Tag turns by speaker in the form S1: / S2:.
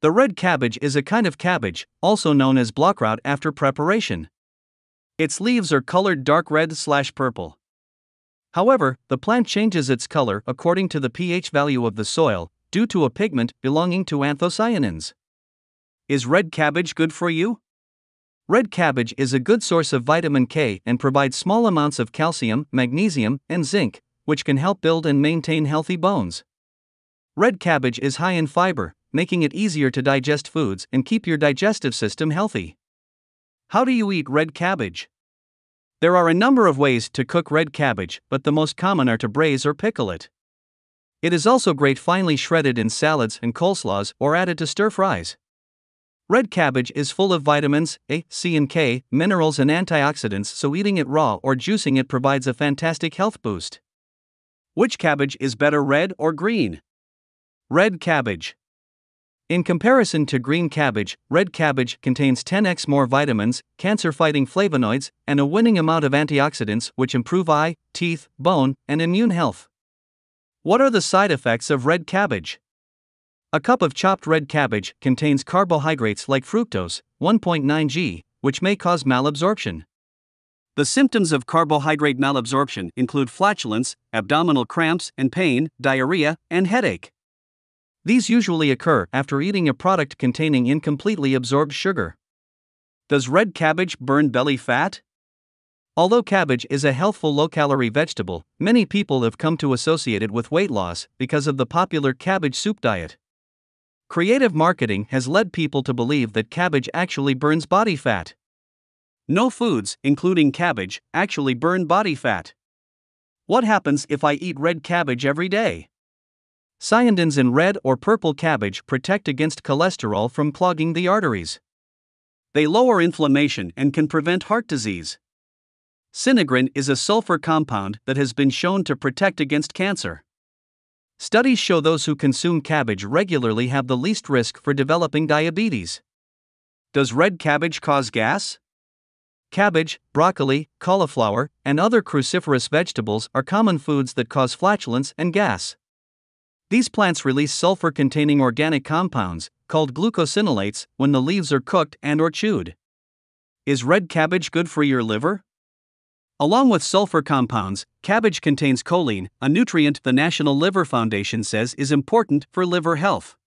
S1: The red cabbage is a kind of cabbage, also known as Blaukraut after preparation. Its leaves are colored dark red slash purple. However, the plant changes its color according to the pH value of the soil, due to a pigment belonging to anthocyanins. Is red cabbage good for you? Red cabbage is a good source of vitamin K and provides small amounts of calcium, magnesium, and zinc, which can help build and maintain healthy bones. Red cabbage is high in fiber, making it easier to digest foods and keep your digestive system healthy. How do you eat red cabbage? There are a number of ways to cook red cabbage, but the most common are to braise or pickle it. It is also great finely shredded in salads and coleslaws or added to stir fries. Red cabbage is full of vitamins A, C, and K, minerals, and antioxidants, so eating it raw or juicing it provides a fantastic health boost. Which cabbage is better, red or green? Red cabbage. In comparison to green cabbage, red cabbage contains 10x more vitamins, cancer fighting flavonoids, and a winning amount of antioxidants which improve eye, teeth, bone, and immune health. What are the side effects of red cabbage? A cup of chopped red cabbage contains carbohydrates like fructose, 1.9 g, which may cause malabsorption. The symptoms of carbohydrate malabsorption include flatulence, abdominal cramps and pain, diarrhea, and headache. These usually occur after eating a product containing incompletely absorbed sugar. Does red cabbage burn belly fat? Although cabbage is a healthful low calorie vegetable, many people have come to associate it with weight loss because of the popular cabbage soup diet. Creative marketing has led people to believe that cabbage actually burns body fat. No foods, including cabbage, actually burn body fat. What happens if I eat red cabbage every day? Cyanidins in red or purple cabbage protect against cholesterol from clogging the arteries. They lower inflammation and can prevent heart disease. Sinigrin is a sulfur compound that has been shown to protect against cancer. Studies show those who consume cabbage regularly have the least risk for developing diabetes. Does red cabbage cause gas? Cabbage, broccoli, cauliflower, and other cruciferous vegetables are common foods that cause flatulence and gas. These plants release sulfur-containing organic compounds, called glucosinolates, when the leaves are cooked and or chewed. Is red cabbage good for your liver? Along with sulfur compounds, cabbage contains choline, a nutrient the National Liver Foundation says is important for liver health.